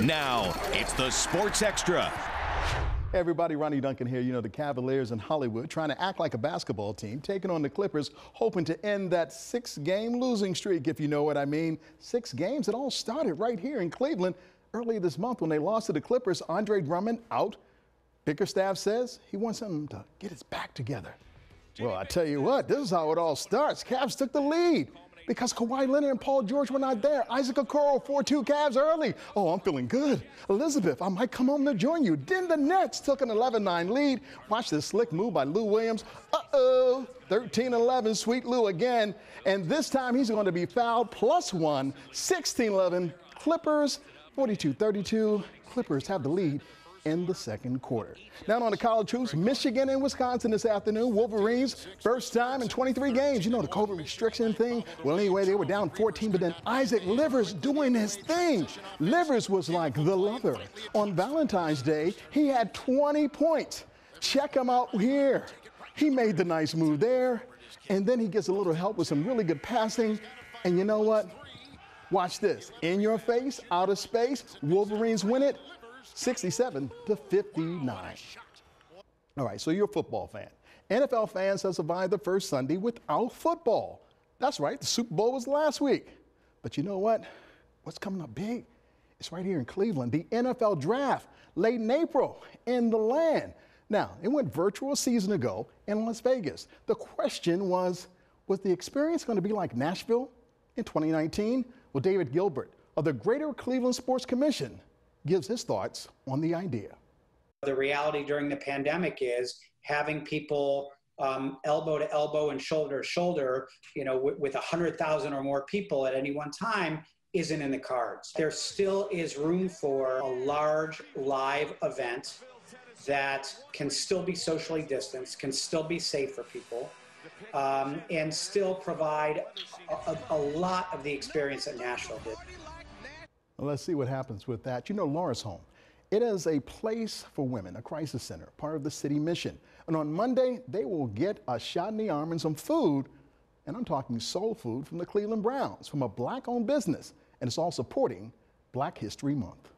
Now, it's the Sports Extra. Hey everybody, Ronnie Duncan here. You know, the Cavaliers in Hollywood trying to act like a basketball team, taking on the Clippers, hoping to end that six game losing streak, if you know what I mean. Six games, it all started right here in Cleveland early this month when they lost to the Clippers. Andre Drummond out. Bickerstaff says he wants them to get his back together. Well, I tell you what, this is how it all starts. Cavs took the lead because Kawhi Leonard and Paul George were not there. Isaac Okoro 4-2 Cavs early. Oh, I'm feeling good. Elizabeth, I might come home to join you. Then the Nets took an 11-9 lead. Watch this slick move by Lou Williams. Uh-oh, 13-11, sweet Lou again. And this time he's going to be fouled plus one, 16-11. Clippers, 42-32. Clippers have the lead in the second quarter. Now on the college hoops, Michigan and Wisconsin this afternoon. Wolverines, first time in 23 games. You know the COVID restriction thing? Well, anyway, they were down 14, but then Isaiah Livers doing his thing. Livers was like the lover. On Valentine's Day, he had 20 points. Check him out here. He made the nice move there, and then he gets a little help with some really good passing. And you know what? Watch this. In your face, out of space, Wolverines win it. 67 to 59. All right, so you're a football fan. NFL fans have survived the first Sunday without football. That's right, the Super Bowl was last week. But you know what? What's coming up big? It's right here in Cleveland. The NFL draft, late in April, in the land. Now, it went virtual a season ago in Las Vegas. The question was was the experience going to be like Nashville in 2019? Well, David Gilbert of the Greater Cleveland Sports Commission gives his thoughts on the idea. The reality during the pandemic is having people um, elbow to elbow and shoulder to shoulder, you know, w- with 100,000 or more people at any one time isn't in the cards. There still is room for a large live event that can still be socially distanced, can still be safe for people, um, and still provide a, a, a lot of the experience that Nashville did. Let's see what happens with that. You know, Laura's Home. It is a place for women, a crisis center, part of the city mission. And on Monday, they will get a shot in the arm and some food, and I'm talking soul food from the Cleveland Browns, from a black owned business, and it's all supporting Black History Month.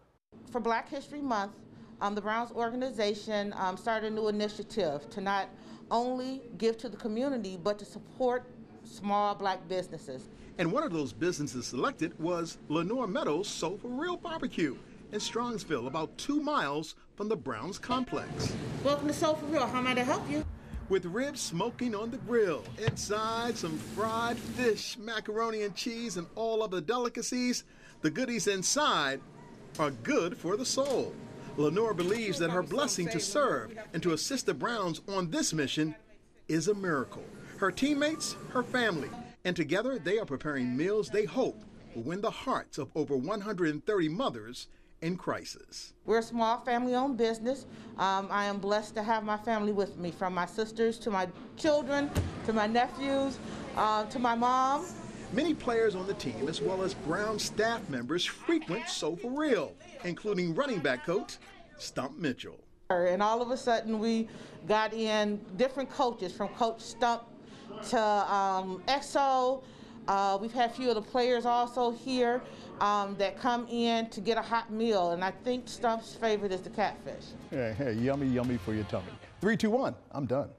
For Black History Month, um, the Browns organization um, started a new initiative to not only give to the community, but to support small black businesses. And one of those businesses selected was Lenore Meadows Soul for Real Barbecue in Strongsville, about two miles from the Browns complex. Welcome to Soul for Real. How may I help you? With ribs smoking on the grill, inside some fried fish, macaroni and cheese, and all other delicacies, the goodies inside are good for the soul. Lenore believes that her blessing to serve and to assist the Browns on this mission is a miracle. Her teammates, her family, and together they are preparing meals they hope will win the hearts of over 130 mothers in crisis. We're a small family owned business. Um, I am blessed to have my family with me, from my sisters to my children to my nephews uh, to my mom. Many players on the team, as well as Brown staff members, frequent Soul for Real, including running back coach Stump Mitchell. And all of a sudden, we got in different coaches from Coach Stump to um, EXO. Uh, we've had a few of the players also here um, that come in to get a hot meal, and I think Stump's favorite is the catfish. Hey, hey, yummy, yummy for your tummy. Three, two, one, I'm done.